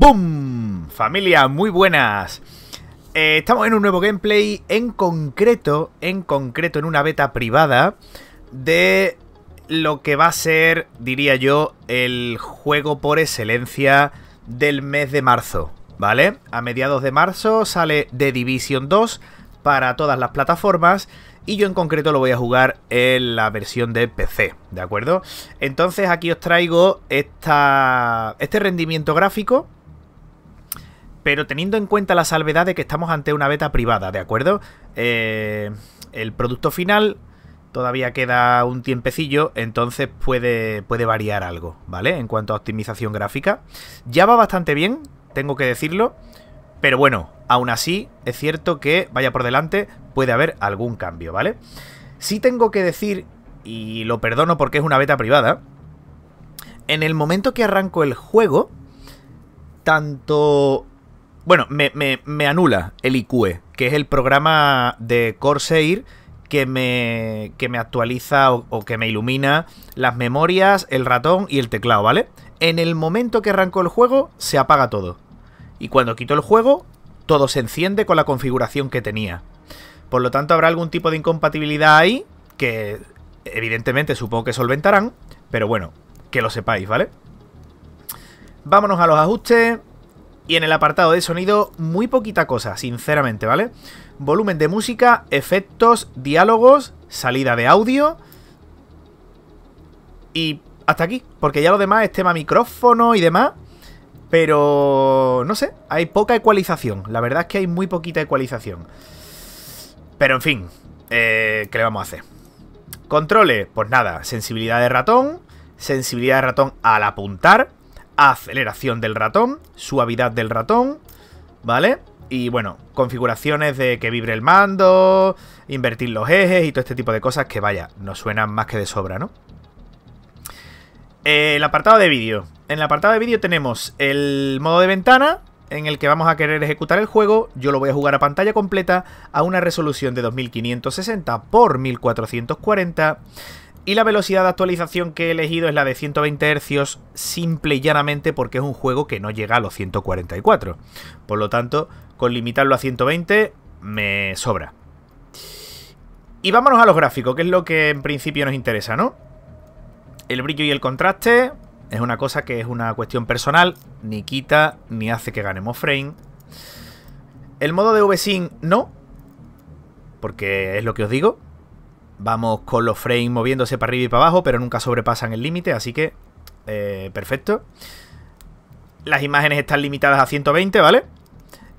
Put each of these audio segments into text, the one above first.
¡Boom! Familia, muy buenas. Eh, estamos en un nuevo gameplay, en concreto, en concreto, en una beta privada de lo que va a ser, diría yo, el juego por excelencia del mes de marzo, ¿vale? A mediados de marzo sale The Division 2 para todas las plataformas y yo en concreto lo voy a jugar en la versión de PC, ¿de acuerdo? Entonces aquí os traigo este rendimiento gráfico pero teniendo en cuenta la salvedad de que estamos ante una beta privada, ¿de acuerdo? Eh, el producto final todavía queda un tiempecillo, entonces puede, puede variar algo, ¿vale? En cuanto a optimización gráfica. Ya va bastante bien, tengo que decirlo, pero bueno, aún así es cierto que, vaya por delante, puede haber algún cambio, ¿vale? Sí tengo que decir, y lo perdono porque es una beta privada, en el momento que arranco el juego, tanto bueno, me, anula el IQE, que es el programa de Corsair que me, que me actualiza o, que me ilumina las memorias, el ratón y el teclado, ¿vale? En el momento que arranco el juego, se apaga todo. Y cuando quito el juego, todo se enciende con la configuración que tenía. Por lo tanto, habrá algún tipo de incompatibilidad ahí, que evidentemente supongo que solventarán, pero bueno, que lo sepáis, ¿vale? Vámonos a los ajustes. Y en el apartado de sonido, muy poquita cosa, sinceramente, ¿vale? Volumen de música, efectos, diálogos, salida de audio. Y hasta aquí, porque ya lo demás es tema micrófono y demás. Pero no sé, hay poca ecualización. La verdad es que hay muy poquita ecualización. Pero en fin, eh, ¿qué le vamos a hacer? Controles, pues nada, sensibilidad de ratón, sensibilidad de ratón al apuntar, aceleración del ratón, suavidad del ratón, ¿vale? Y bueno, configuraciones de que vibre el mando, invertir los ejes y todo este tipo de cosas que vaya, nos suenan más que de sobra, ¿no? el apartado de vídeo. En el apartado de vídeo tenemos el modo de ventana, en el que vamos a querer ejecutar el juego. Yo lo voy a jugar a pantalla completa a una resolución de 2560 x 1440 y la velocidad de actualización que he elegido es la de 120 Hz, simple y llanamente porque es un juego que no llega a los 144. Por lo tanto, con limitarlo a 120 me sobra. Y vámonos a los gráficos, que es lo que en principio nos interesa, ¿no? El brillo y el contraste es una cosa que es una cuestión personal, ni quita ni hace que ganemos frame. El modo de VSync no, porque es lo que os digo, Vamos con los frames moviéndose para arriba y para abajo, pero nunca sobrepasan el límite, así que eh, perfecto. Las imágenes están limitadas a 120, ¿vale?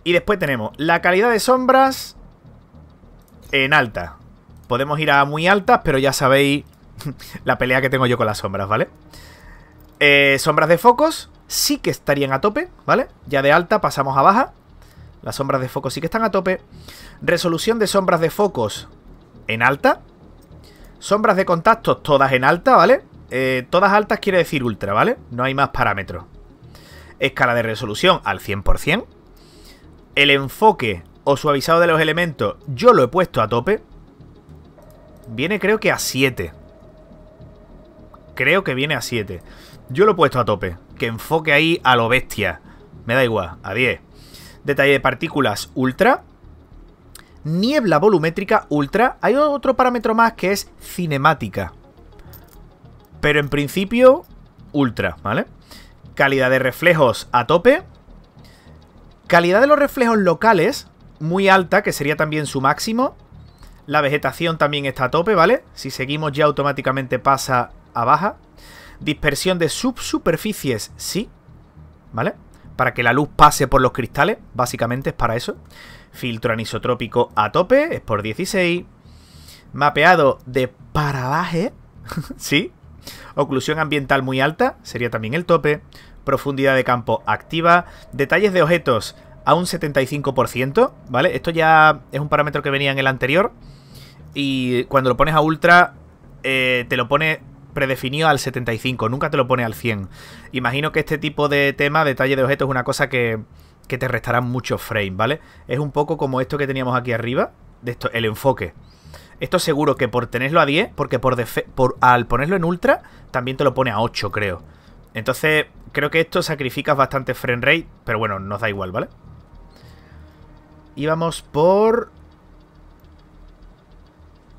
Y después tenemos la calidad de sombras en alta. Podemos ir a muy altas, pero ya sabéis la pelea que tengo yo con las sombras, ¿vale? Eh, sombras de focos sí que estarían a tope, ¿vale? Ya de alta pasamos a baja. Las sombras de focos sí que están a tope. Resolución de sombras de focos en alta. Sombras de contactos todas en alta, ¿vale? Eh, todas altas quiere decir ultra, ¿vale? No hay más parámetros. Escala de resolución al 100%. El enfoque o suavizado de los elementos yo lo he puesto a tope. Viene creo que a 7. Creo que viene a 7. Yo lo he puesto a tope. Que enfoque ahí a lo bestia. Me da igual, a 10. Detalle de partículas ultra niebla volumétrica ultra. Hay otro parámetro más que es cinemática. Pero en principio, ultra, ¿vale? Calidad de reflejos a tope. Calidad de los reflejos locales, muy alta, que sería también su máximo. La vegetación también está a tope, ¿vale? Si seguimos ya automáticamente pasa a baja. Dispersión de subsuperficies, sí, ¿vale? Para que la luz pase por los cristales, básicamente es para eso. Filtro anisotrópico a tope, es por 16. Mapeado de parabaje, ¿sí? Oclusión ambiental muy alta, sería también el tope. Profundidad de campo activa. Detalles de objetos a un 75%, ¿vale? Esto ya es un parámetro que venía en el anterior. Y cuando lo pones a ultra, eh, te lo pone predefinido al 75, nunca te lo pone al 100. Imagino que este tipo de tema, detalle de objetos, es una cosa que, que te restarán muchos frames, ¿vale? Es un poco como esto que teníamos aquí arriba, de esto, el enfoque. Esto seguro que por tenerlo a 10, porque por, por al ponerlo en ultra, también te lo pone a 8, creo. Entonces, Creo que esto sacrifica bastante frame rate, pero bueno, nos da igual, ¿vale? Y vamos por...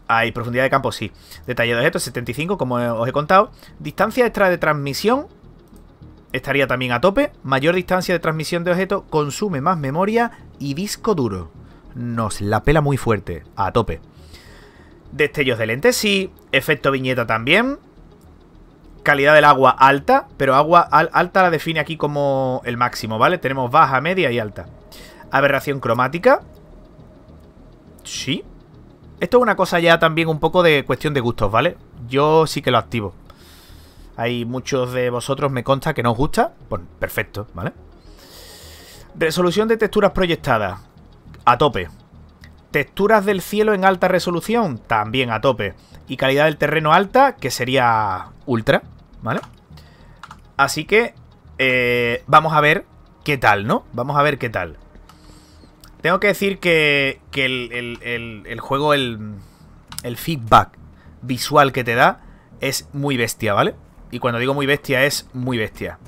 Hay profundidad de campo, sí. Detalle de objetos, 75, como os he contado. Distancia extra de transmisión. Estaría también a tope. Mayor distancia de transmisión de objetos. Consume más memoria y disco duro. Nos la pela muy fuerte. A tope. Destellos de lentes, sí. Efecto viñeta también. Calidad del agua alta. Pero agua alta la define aquí como el máximo, ¿vale? Tenemos baja, media y alta. Aberración cromática. Sí. Esto es una cosa ya también un poco de cuestión de gustos, ¿vale? Yo sí que lo activo. Hay muchos de vosotros, me consta, que no os gusta. Pues perfecto, ¿vale? Resolución de texturas proyectadas. A tope. Texturas del cielo en alta resolución. También a tope. Y calidad del terreno alta, que sería ultra, ¿vale? Así que eh, vamos a ver qué tal, ¿no? Vamos a ver qué tal. Tengo que decir que, el, juego, el, el feedback visual que te da es muy bestia, ¿vale? Y cuando digo muy bestia es muy bestia.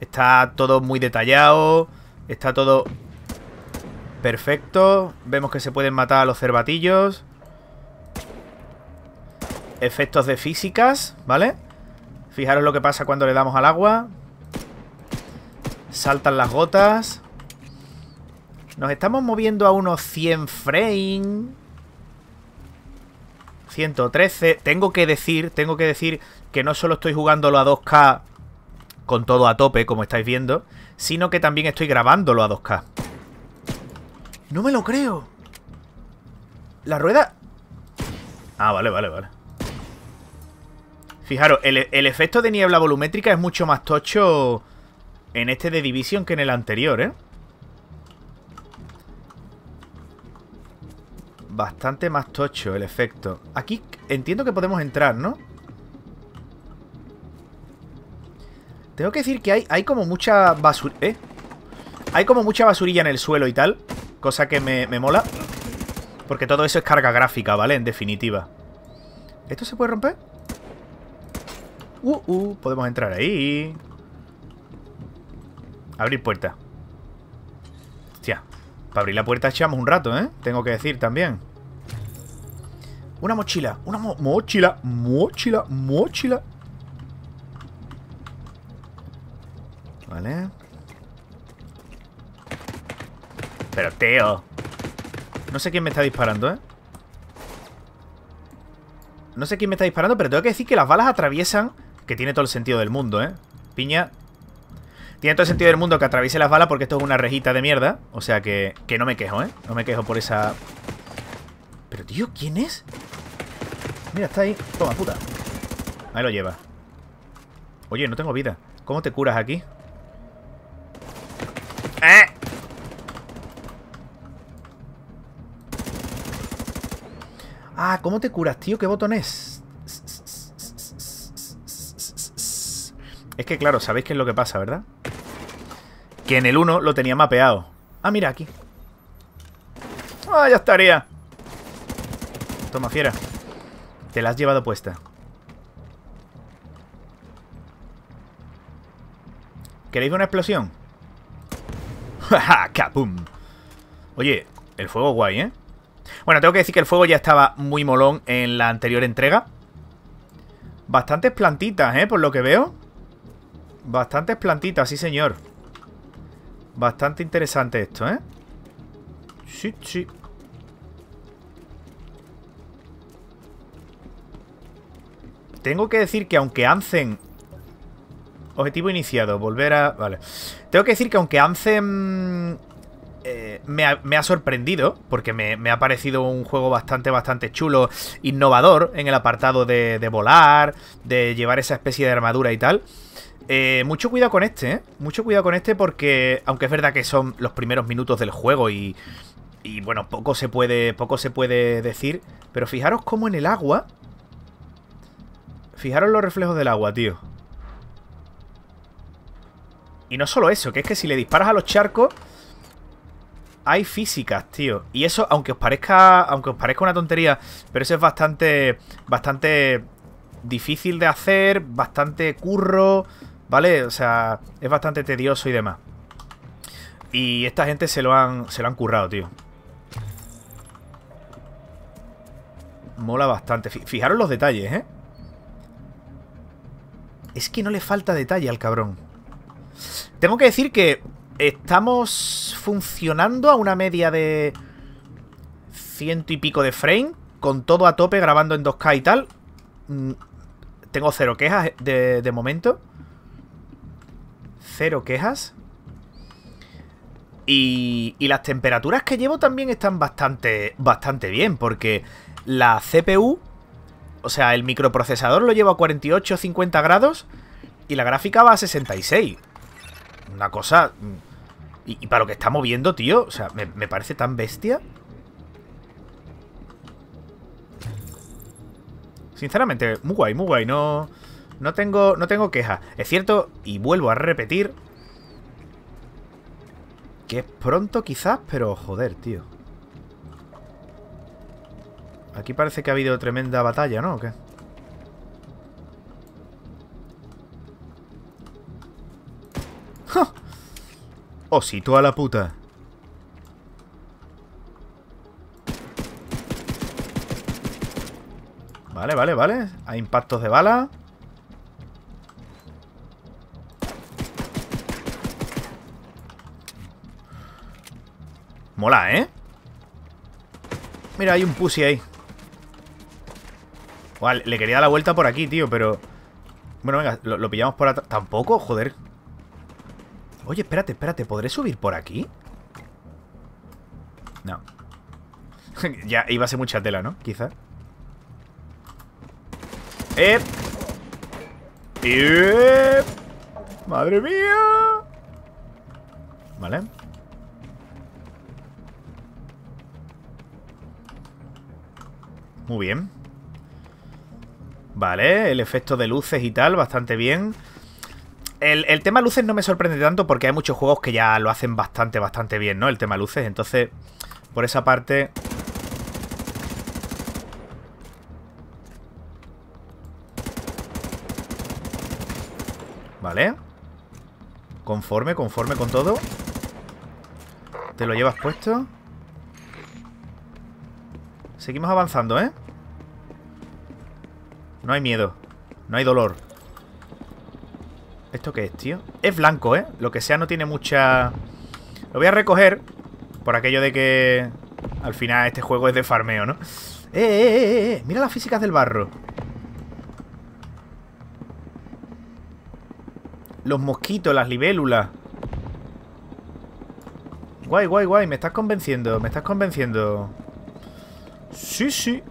Está todo muy detallado, está todo perfecto. Vemos que se pueden matar a los cervatillos. Efectos de físicas, ¿vale? Fijaros lo que pasa cuando le damos al agua. Saltan las gotas. Nos estamos moviendo a unos 100 frames. 113. Tengo que decir, tengo que decir que no solo estoy jugándolo a 2K con todo a tope, como estáis viendo, sino que también estoy grabándolo a 2K. No me lo creo. La rueda... Ah, vale, vale, vale. Fijaros, el, el efecto de niebla volumétrica es mucho más tocho en este de Division que en el anterior, ¿eh? Bastante más tocho el efecto. Aquí entiendo que podemos entrar, ¿no? Tengo que decir que hay, hay como mucha basura... ¿Eh? Hay como mucha basurilla en el suelo y tal. Cosa que me, me mola. Porque todo eso es carga gráfica, ¿vale? En definitiva. ¿Esto se puede romper? Uh, uh, podemos entrar ahí. Abrir puerta. Hostia, para abrir la puerta echamos un rato, ¿eh? Tengo que decir también. Una mochila. Una mochila. Mochila. Mochila. Vale. Pero, tío. No sé quién me está disparando, ¿eh? No sé quién me está disparando, pero tengo que decir que las balas atraviesan... Que tiene todo el sentido del mundo, ¿eh? Piña, tiene todo el sentido del mundo que atraviese las balas porque esto es una rejita de mierda. O sea que, que no me quejo, ¿eh? No me quejo por esa... Pero, tío, ¿quién es? Mira, está ahí. Toma, puta. Ahí lo lleva. Oye, no tengo vida. ¿Cómo te curas aquí? ¡Eh! Ah, ¿cómo te curas, tío? ¿Qué botón es? Es que, claro, sabéis qué es lo que pasa, ¿verdad? Que en el 1 lo tenía mapeado. Ah, mira, aquí. Ah, ya estaría. Toma, fiera. Te la has llevado puesta. ¿Queréis una explosión? ¡Ja, ¡Capum! Oye, el fuego guay, ¿eh? Bueno, tengo que decir que el fuego ya estaba muy molón en la anterior entrega. Bastantes plantitas, ¿eh? Por lo que veo. Bastantes plantitas, sí señor. Bastante interesante esto, ¿eh? Sí, sí. Tengo que decir que aunque Anzen... Objetivo iniciado, volver a... Vale. Tengo que decir que aunque Anzen... Eh, me, ha, sorprendido, porque me, ha parecido un juego bastante, bastante chulo, innovador en el apartado de, de volar, de llevar esa especie de armadura y tal. Eh, mucho cuidado con este, ¿eh? Mucho cuidado con este porque, aunque es verdad que son los primeros minutos del juego y, y bueno, poco se puede, poco se puede decir, pero fijaros cómo en el agua, fijaros los reflejos del agua, tío. Y no solo eso, que es que si le disparas a los charcos, hay físicas, tío. Y eso, aunque os parezca, aunque os parezca una tontería, pero eso es bastante, bastante difícil de hacer, bastante curro ¿vale? O sea, es bastante tedioso y demás. Y esta gente se lo han, se lo han currado, tío. Mola bastante. Fijaros los detalles, ¿eh? Es que no le falta detalle al cabrón. Tengo que decir que estamos funcionando a una media de ciento y pico de frame, con todo a tope, grabando en 2K y tal. Mm, tengo cero quejas de, de momento. Cero quejas. Y, y, las temperaturas que llevo también están bastante, bastante bien, porque la CPU, o sea, el microprocesador lo llevo a 48 o 50 grados y la gráfica va a 66. Una cosa... Y, y para lo que está moviendo, tío, o sea, me, me parece tan bestia. Sinceramente, muy guay, muy guay. No, no tengo, no tengo queja. Es cierto, y vuelvo a repetir, que es pronto quizás, pero joder, tío. Aquí parece que ha habido tremenda batalla, ¿no? ¿O qué? A la puta. Vale, vale, vale. Hay impactos de bala. Mola, ¿eh? Mira, hay un pussy ahí. Vale, le quería dar la vuelta por aquí, tío, pero... Bueno, venga, lo, lo pillamos por atrás. ¿Tampoco? Joder. Oye, espérate, espérate. ¿Podré subir por aquí? No. ya iba a ser mucha tela, ¿no? Quizás. ¡Eh! ¡Eh! ¡Madre mía! Vale. Muy bien. Vale, el efecto de luces y tal, bastante bien. El, el, tema luces no me sorprende tanto porque hay muchos juegos que ya lo hacen bastante, bastante bien, ¿no? El tema luces, entonces, por esa parte... Vale. Conforme, conforme con todo. Te lo llevas puesto. Seguimos avanzando, ¿eh? No hay miedo. No hay dolor. ¿Esto qué es, tío? Es blanco, ¿eh? Lo que sea no tiene mucha... Lo voy a recoger Por aquello de que Al final este juego es de farmeo, ¿no? ¡Eh, eh, eh! eh! Mira las físicas del barro Los mosquitos, las libélulas Guay, guay, guay Me estás convenciendo, me estás convenciendo Sí, sí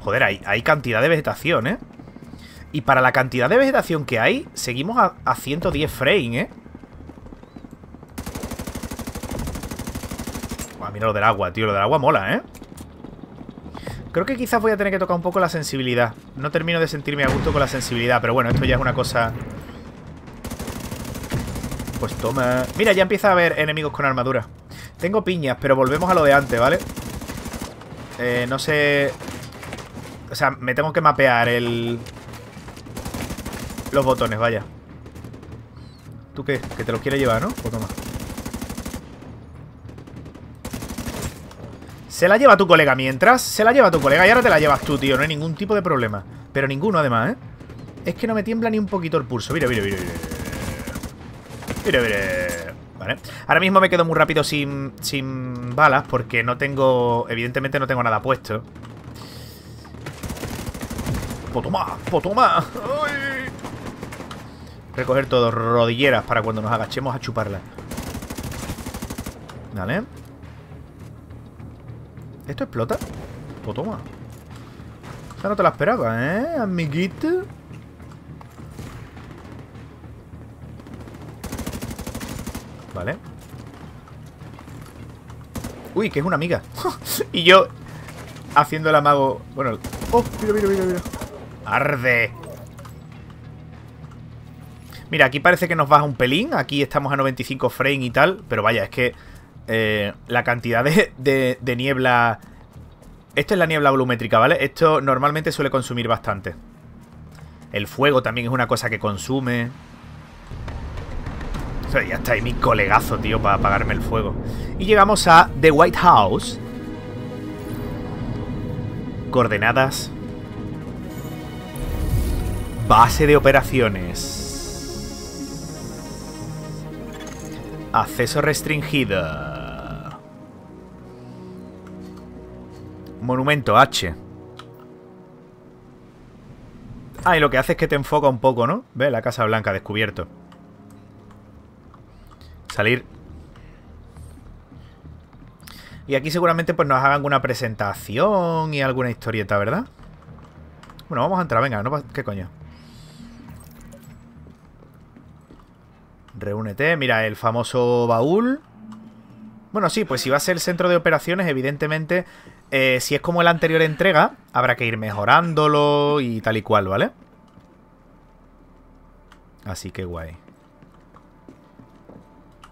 Joder, hay, hay cantidad de vegetación, ¿eh? Y para la cantidad de vegetación que hay, seguimos a, a 110 frames, ¿eh? Mira lo del agua, tío. Lo del agua mola, ¿eh? Creo que quizás voy a tener que tocar un poco la sensibilidad. No termino de sentirme a gusto con la sensibilidad, pero bueno, esto ya es una cosa... Pues toma... Mira, ya empieza a haber enemigos con armadura. Tengo piñas, pero volvemos a lo de antes, ¿vale? Eh, no sé... O sea, me tengo que mapear el... Los botones, vaya. ¿Tú qué? Que te los quiere llevar, ¿no? Pues toma. Se la lleva tu colega mientras. Se la lleva tu colega y ahora te la llevas tú, tío. No hay ningún tipo de problema. Pero ninguno, además, ¿eh? Es que no me tiembla ni un poquito el pulso. Mira, mira, mira, mira. Mira. Vale. Ahora mismo me quedo muy rápido sin, sin balas porque no tengo... Evidentemente no tengo nada puesto. ¡Potoma! ¡Potoma! Recoger todo, rodilleras para cuando nos agachemos a chuparla. Vale. ¿Esto explota? Pues toma. O sea, no te la esperaba, ¿eh, amiguito? Vale. Uy, que es una amiga. y yo haciendo el amago... Bueno... ¡Oh! Mira, mira, mira, mira. ¡Arde! Mira, aquí parece que nos baja un pelín. Aquí estamos a 95 frame y tal. Pero vaya, es que eh, la cantidad de, de, niebla... Esto es la niebla volumétrica, ¿vale? Esto normalmente suele consumir bastante. El fuego también es una cosa que consume. ya está ahí mi colegazo, tío, para apagarme el fuego. Y llegamos a The White House. Coordenadas. Base de operaciones. Acceso restringido. Monumento H. Ah, y lo que hace es que te enfoca un poco, ¿no? Ve, la Casa Blanca, descubierto. Salir. Y aquí seguramente pues nos hagan alguna presentación y alguna historieta, ¿verdad? Bueno, vamos a entrar, venga, ¿no? ¿qué coño? Reúnete, mira, el famoso baúl. Bueno, sí, pues si va a ser el centro de operaciones, evidentemente, eh, si es como la anterior entrega, habrá que ir mejorándolo y tal y cual, ¿vale? Así que guay.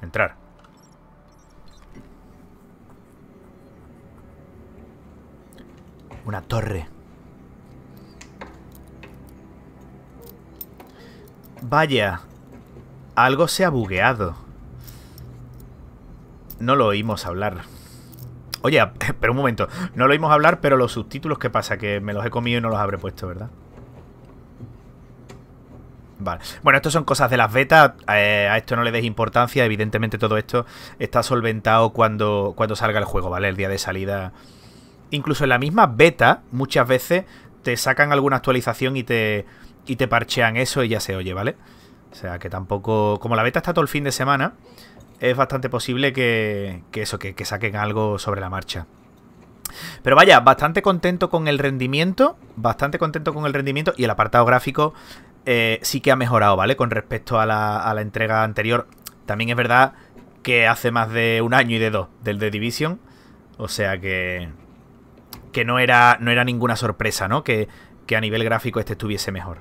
Entrar. Una torre. Vaya, algo se ha bugueado. No lo oímos hablar. Oye, pero un momento. No lo oímos hablar, pero los subtítulos, ¿qué pasa? Que me los he comido y no los habré puesto, ¿verdad? Vale. Bueno, esto son cosas de las betas. Eh, a esto no le des importancia. Evidentemente todo esto está solventado cuando, cuando salga el juego, ¿vale? El día de salida. Incluso en la misma beta, muchas veces te sacan alguna actualización y te, y te parchean eso y ya se oye, ¿vale? O sea, que tampoco... Como la beta está todo el fin de semana, es bastante posible que, que eso, que, saquen algo sobre la marcha. Pero vaya, bastante contento con el rendimiento, bastante contento con el rendimiento y el apartado gráfico eh, sí que ha mejorado, ¿vale? Con respecto a la, a la, entrega anterior. También es verdad que hace más de un año y de dos del The Division. O sea que... Que no era, no era ninguna sorpresa, ¿no? Que, que a nivel gráfico este estuviese mejor.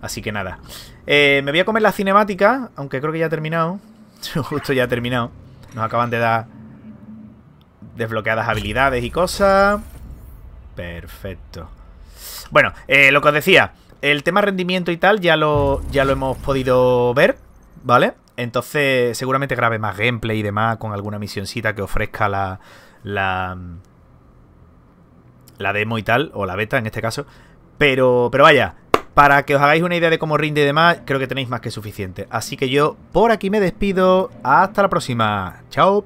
Así que nada. Eh, me voy a comer la cinemática, aunque creo que ya ha terminado. Justo ya ha terminado. Nos acaban de dar desbloqueadas habilidades y cosas. Perfecto. Bueno, eh, lo que os decía, el tema rendimiento y tal ya lo, ya lo hemos podido ver, ¿vale? Entonces seguramente grabe más gameplay y demás con alguna misioncita que ofrezca la, la, la demo y tal, o la beta en este caso. Pero, pero vaya, para que os hagáis una idea de cómo rinde y demás, creo que tenéis más que suficiente. Así que yo por aquí me despido. Hasta la próxima. Chao.